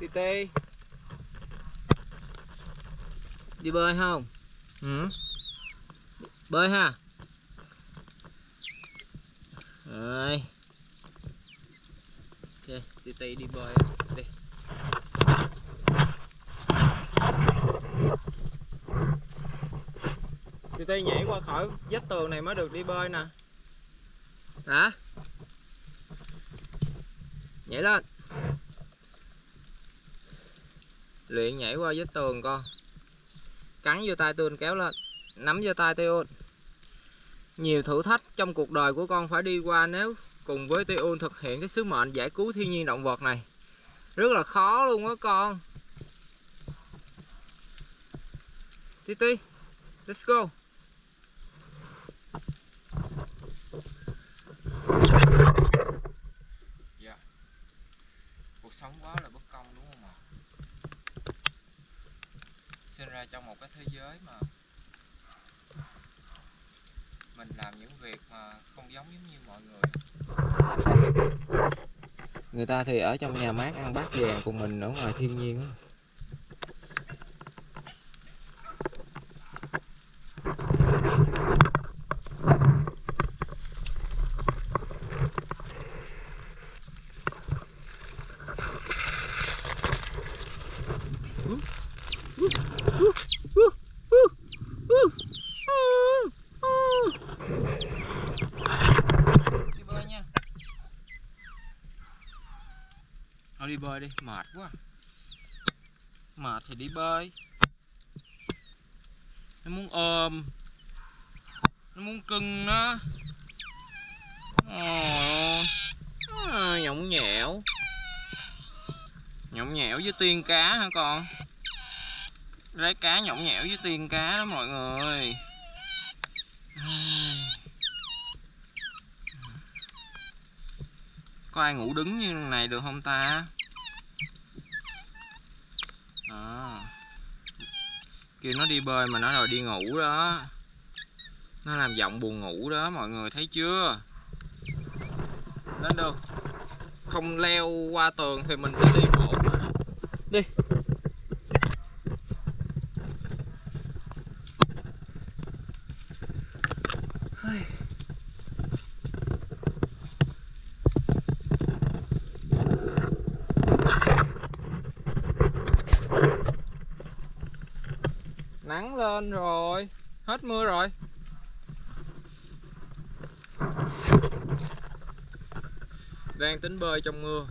Ti Ti Đi bơi không? Ừ. Bơi ha Rồi Ok, Ti Ti đi bơi Đi Ti Ti nhảy qua khỏi vách tường này mới được đi bơi nè Hả? Nhảy lên. Luyện nhảy qua dưới tường, con. Cắn vô tay tôi kéo lên. Nắm vô tay tôi Nhiều thử thách trong cuộc đời của con phải đi qua nếu cùng với Tiêu thực hiện cái sứ mệnh giải cứu thiên nhiên động vật này. Rất là khó luôn á, con. Titi Let's go. Quá là bất công đúng không ạ Sinh ra trong một cái thế giới mà Mình làm những việc mà không giống giống như mọi người Người ta thì ở trong nhà mát ăn bát vàng Còn mình ở ngoài thiên nhiên đó đi bơi nha thôi đi bơi đi mệt quá. Mệt thì đi bơi. Nó muốn ôm. Nó muốn cưng nó. Ồ, à, nhõng nhẽo. Nhõng nhẽo với tiên cá hả con? Lấy cá nhõng nhẽo với tiên cá đó mọi người. Có ai ngủ đứng như này được không ta? À. kêu nó đi bơi mà nó rồi đi ngủ đó. Nó làm giọng buồn ngủ đó, mọi người thấy chưa? Lên được không leo qua tường thì mình sẽ đi bộ đi nắng lên rồi. Hết mưa rồi. Đang tính bơi trong mưa.